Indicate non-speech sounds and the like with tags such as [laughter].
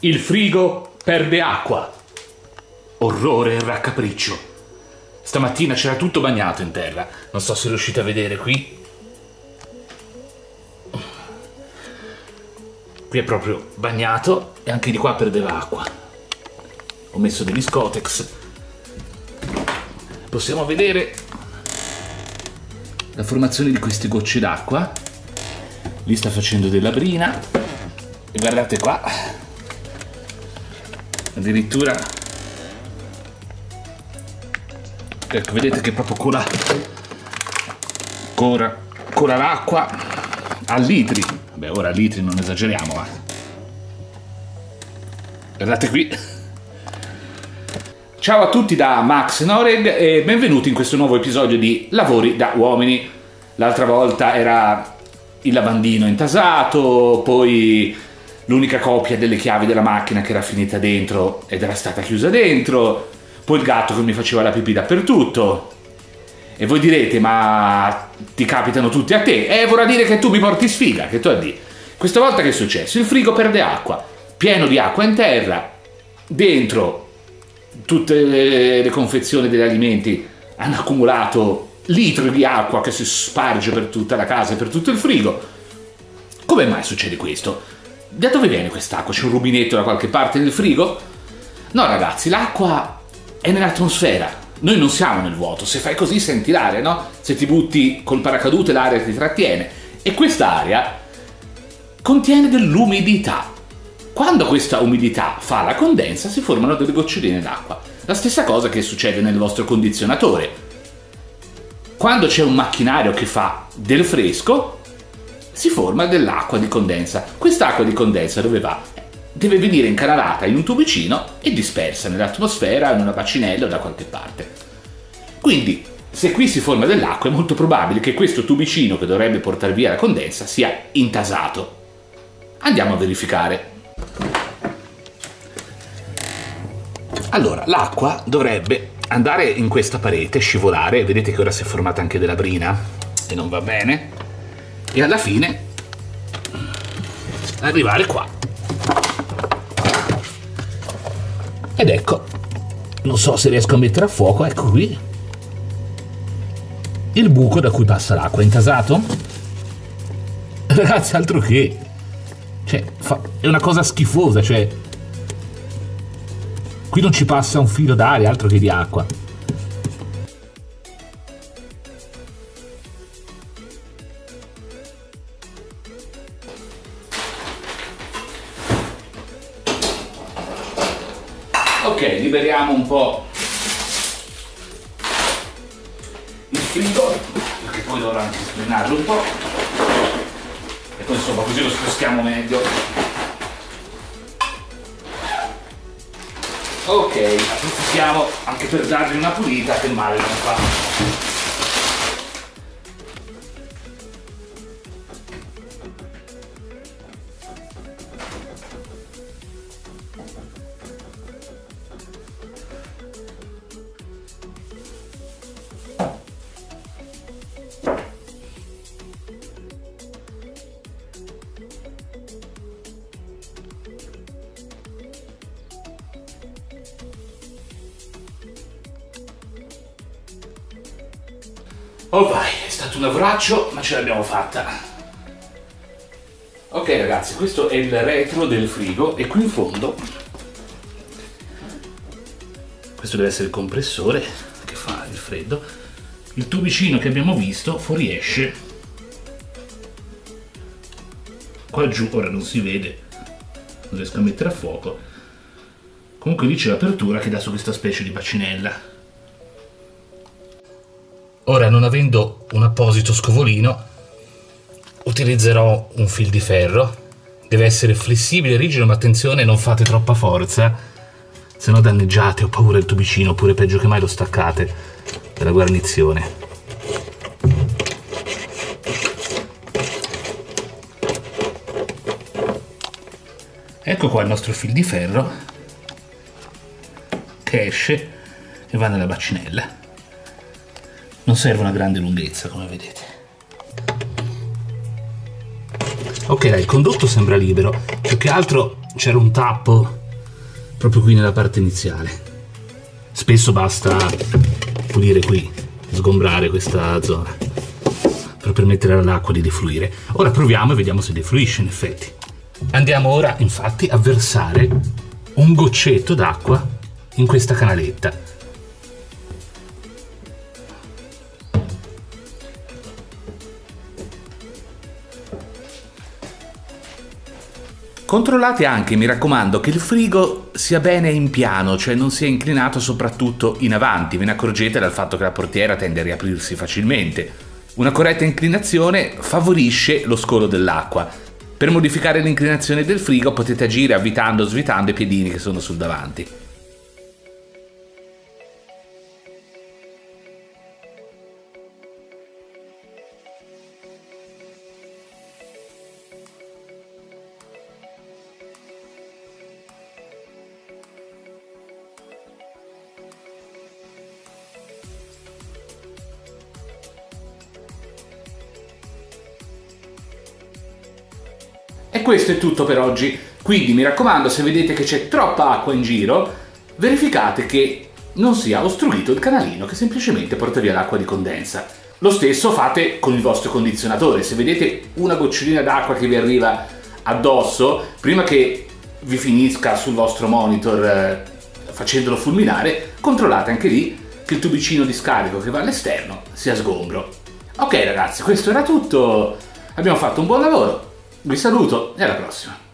Il frigo perde acqua. Orrore e raccapriccio. Stamattina c'era tutto bagnato in terra. Non so se riuscite a vedere qui. Qui è proprio bagnato e anche di qua perdeva acqua. Ho messo degli scotex. Possiamo vedere la formazione di queste gocce d'acqua. Lì sta facendo della brina. E guardate qua. Addirittura. Ecco vedete che proprio cola cola, cola l'acqua a litri. Vabbè ora a litri non esageriamo ma guardate qui. Ciao a tutti da Max Noreg e benvenuti in questo nuovo episodio di Lavori da Uomini. L'altra volta era il lavandino intasato poi l'unica copia delle chiavi della macchina che era finita dentro ed era stata chiusa dentro poi il gatto che mi faceva la pipì dappertutto. E voi direte, ma ti capitano tutti a te? E eh, vorrà dire che tu mi porti sfiga, che tu a di. Questa volta che è successo? Il frigo perde acqua, pieno di acqua in terra, dentro tutte le, le confezioni degli alimenti hanno accumulato litri di acqua che si sparge per tutta la casa e per tutto il frigo. Come mai succede questo? Da dove viene quest'acqua? C'è un rubinetto da qualche parte del frigo? No ragazzi, l'acqua è nell'atmosfera. Noi non siamo nel vuoto, se fai così senti l'aria, no? Se ti butti col paracadute l'aria ti trattiene. E quest'aria contiene dell'umidità. Quando questa umidità fa la condensa si formano delle goccioline d'acqua. La stessa cosa che succede nel vostro condizionatore. Quando c'è un macchinario che fa del fresco, si forma dell'acqua di condensa. Quest'acqua di condensa dove va? deve venire incanalata in un tubicino e dispersa nell'atmosfera, in una bacinella o da qualche parte. Quindi, se qui si forma dell'acqua, è molto probabile che questo tubicino che dovrebbe portare via la condensa sia intasato. Andiamo a verificare. Allora, l'acqua dovrebbe andare in questa parete, scivolare, vedete che ora si è formata anche della brina e non va bene, e alla fine arrivare qua. Ed ecco, non so se riesco a mettere a fuoco, ecco qui. Il buco da cui passa l'acqua, intasato? [laughs] Ragazzi, altro che. Cioè, fa, è una cosa schifosa, cioè... Qui non ci passa un filo d'aria, altro che di acqua. Ok, liberiamo un po' il frigo, perché poi dovrò anche spennarlo un po'. E poi insomma così lo spostiamo meglio. Ok, approfittiamo anche per dargli una pulita che male non fa. Oh vai, è stato un lavoraccio, ma ce l'abbiamo fatta. Ok ragazzi, questo è il retro del frigo e qui in fondo questo deve essere il compressore che fa il freddo. Il tubicino che abbiamo visto fuoriesce qua giù, ora non si vede, non riesco a mettere a fuoco. Comunque lì c'è l'apertura che dà su questa specie di bacinella. Ora, non avendo un apposito scovolino, utilizzerò un fil di ferro. Deve essere flessibile rigido, ma attenzione, non fate troppa forza, se no danneggiate, ho paura il tubicino, oppure peggio che mai lo staccate per la guarnizione. Ecco qua il nostro fil di ferro che esce e va nella bacinella non serve una grande lunghezza come vedete ok il condotto sembra libero più che altro c'era un tappo proprio qui nella parte iniziale. Spesso basta pulire qui, sgombrare questa zona per permettere all'acqua di defluire. Ora proviamo e vediamo se defluisce in effetti. Andiamo ora infatti a versare un goccetto d'acqua in questa canaletta. Controllate anche, mi raccomando, che il frigo sia bene in piano, cioè non sia inclinato soprattutto in avanti. Ve ne accorgete dal fatto che la portiera tende a riaprirsi facilmente. Una corretta inclinazione favorisce lo scolo dell'acqua. Per modificare l'inclinazione del frigo potete agire avvitando o svitando i piedini che sono sul davanti. E questo è tutto per oggi. Quindi mi raccomando, se vedete che c'è troppa acqua in giro, verificate che non sia ostruito il canalino che semplicemente porta via l'acqua di condensa. Lo stesso fate con il vostro condizionatore. Se vedete una gocciolina d'acqua che vi arriva addosso, prima che vi finisca sul vostro monitor eh, facendolo fulminare, controllate anche lì che il tubicino di scarico che va all'esterno sia sgombro. Ok ragazzi, questo era tutto. Abbiamo fatto un buon lavoro. Vi saluto e alla prossima.